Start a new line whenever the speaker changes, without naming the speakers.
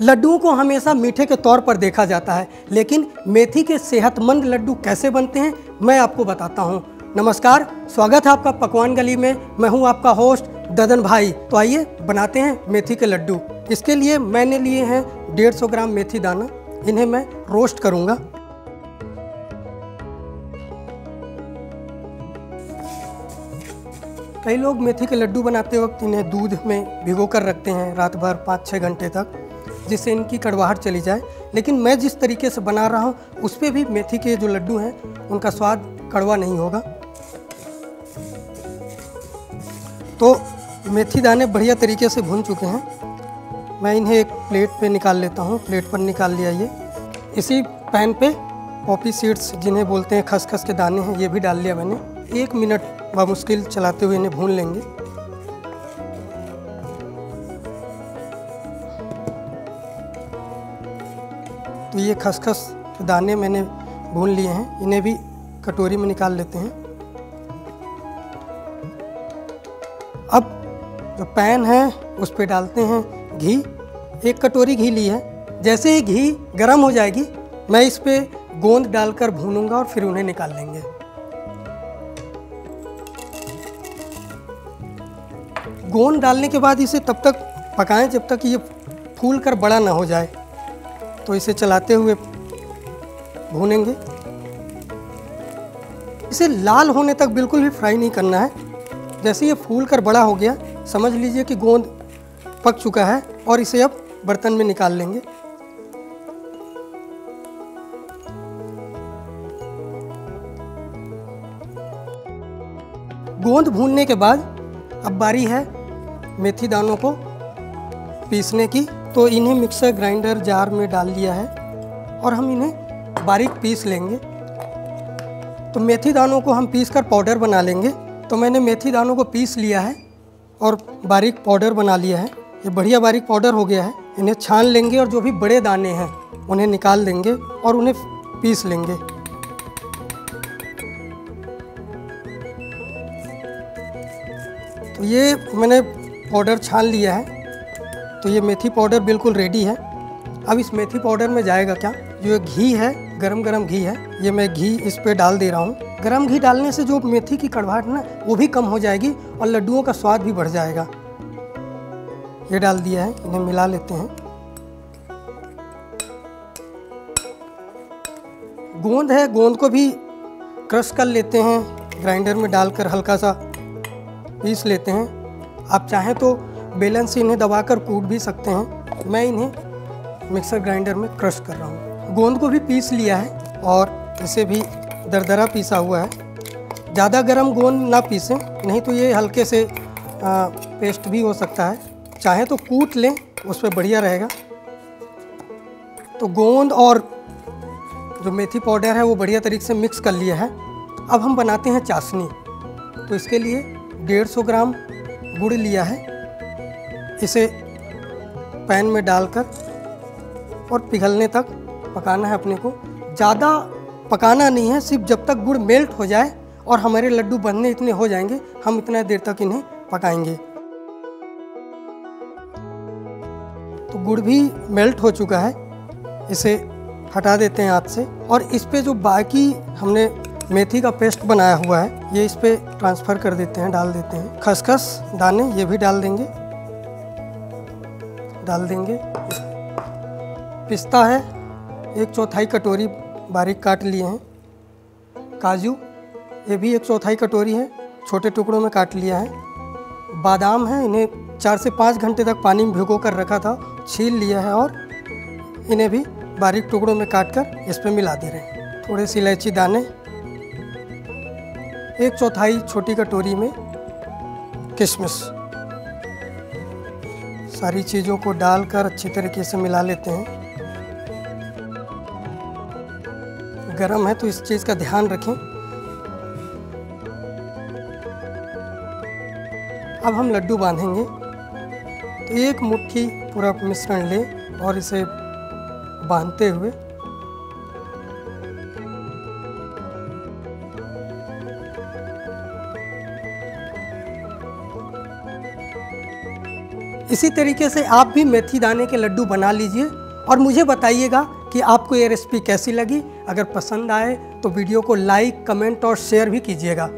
लड्डुओं को हमेशा मीठे के तौर पर देखा जाता है, लेकिन मेथी के सेहतमंद लड्डू कैसे बनते हैं, मैं आपको बताता हूँ। नमस्कार, स्वागत है आपका पकवान गली में। मैं हूँ आपका होस्ट ददन भाई। तो आइए, बनाते हैं मेथी के लड्डू। इसके लिए मैंने लिए हैं डेढ़ सौ ग्राम मेथी दाना। इन्हें मैं रोस्ट करूँगा। कई लोग मेथी के लड्डू बनाते वक्त इन्हें दूध में भिगो कर रखते हैं रात भर पाँच छः घंटे तक। जिससे इनकी कड़वाहट चली जाए। लेकिन मैं जिस तरीके से बना रहा हूँ, उस पर भी मेथी के जो लड्डू हैं, उनका स्वाद कड़वा नहीं होगा। तो मेथी दाने बढ़िया तरीके से भून चुके हैं। मैं इन्हें एक प्लेट पे निकाल लेता हूँ। प्लेट पर निकाल लिया ये। इसी पैन पे पॉपी सीड्स जिन्हें बोलते हैं, खसखस के दाने हैं, ये भी डाल लिया मैंने। एक मिनट बामुश्किल चलाते हुए इन्हें भून लेंगे। तो ये खसखस के दाने मैंने भून लिए हैं, इन्हें भी कटोरी में निकाल लेते हैं। अब जो पैन है, उस पर डालते हैं घी। एक कटोरी घी ली है। जैसे ही घी गर्म हो जाएगी, मैं इस पर गोंद डालकर भूनूँगा और फिर उन्हें निकाल लेंगे। गोंद डालने के बाद इसे तब तक पकाएँ जब तक ये फूल कर बड़ा ना हो जाए। तो इसे चलाते हुए भूनेंगे। इसे लाल होने तक बिल्कुल भी फ्राई नहीं करना है। जैसे ये फूल कर बड़ा हो गया, समझ लीजिए कि गोंद पक चुका है और इसे अब बर्तन में निकाल लेंगे। गोंद भूनने के बाद अब बारी है मेथी दानों को पीसने की। तो इन्हें मिक्सर ग्राइंडर जार में डाल लिया है और हम इन्हें बारीक पीस लेंगे। तो मेथी दानों को हम पीस कर पाउडर बना लेंगे। तो मैंने मेथी दानों को पीस लिया है और बारीक पाउडर बना लिया है। ये बढ़िया बारीक पाउडर हो गया है। इन्हें छान लेंगे और जो भी बड़े दाने हैं, उन्हें निकाल देंगे और उन्हें पीस लेंगे। तो ये मैंने पाउडर छान लिया है। तो ये मेथी पाउडर बिल्कुल रेडी है। अब इस मेथी पाउडर में जाएगा क्या? जो घी है गरम गरम घी है, ये मैं घी इस पर डाल दे रहा हूँ। गरम घी डालने से जो मेथी की कड़वाहट ना, वो भी कम हो जाएगी और लड्डुओं का स्वाद भी बढ़ जाएगा। ये डाल दिया है, इन्हें मिला लेते हैं। गोंद है, गोंद को भी क्रश कर लेते हैं। ग्राइंडर में डालकर हल्का सा पीस लेते हैं। आप चाहें तो बेलन से इन्हें दबाकर कूट भी सकते हैं। मैं इन्हें मिक्सर ग्राइंडर में क्रश कर रहा हूँ। गोंद को भी पीस लिया है और इसे भी दरदरा पीसा हुआ है। ज़्यादा गर्म गोंद ना पीसें नहीं तो ये हल्के से आ, पेस्ट भी हो सकता है। चाहे तो कूट लें उस पर बढ़िया रहेगा। तो गोंद और जो मेथी पाउडर है वो बढ़िया तरीके से मिक्स कर लिया है। अब हम बनाते हैं चाशनी। तो इसके लिए डेढ़ सौ ग्राम गुड़ लिया है। इसे पैन में डालकर और पिघलने तक पकाना है अपने को। ज़्यादा पकाना नहीं है, सिर्फ़ जब तक गुड़ मेल्ट हो जाए और हमारे लड्डू बनने इतने हो जाएँगे, हम इतना देर तक इन्हें पकाएँगे। तो गुड़ भी मेल्ट हो चुका है, इसे हटा देते हैं हाथ से। और इस पे जो बाकी हमने मेथी का पेस्ट बनाया हुआ है, ये इस पे ट्रांसफ़र कर देते हैं, डाल देते हैं। खसखस, दाने, ये भी डाल देंगे। डाल देंगे। पिस्ता है, एक चौथाई कटोरी बारीक काट लिए हैं। काजू, ये भी एक चौथाई कटोरी है, छोटे टुकड़ों में काट लिया है। बादाम है, इन्हें चार से पाँच घंटे तक पानी में भिगो कर रखा था, छील लिया है और इन्हें भी बारीक टुकड़ों में काट कर इस पर मिला दे रहे हैं। थोड़े से इलायची दाने। एक चौथाई छोटी कटोरी में किशमिश। सारी चीज़ों को डालकर अच्छी तरीके से मिला लेते हैं। गरम है तो इस चीज़ का ध्यान रखें। अब हम लड्डू बांधेंगे। तो एक मुट्ठी पूरा मिश्रण लें और इसे बांधते हुए इसी तरीके से आप भी मेथी दाने के लड्डू बना लीजिए और मुझे बताइएगा कि आपको ये रेसिपी कैसी लगी। अगर पसंद आए तो वीडियो को लाइक, कमेंट और शेयर भी कीजिएगा।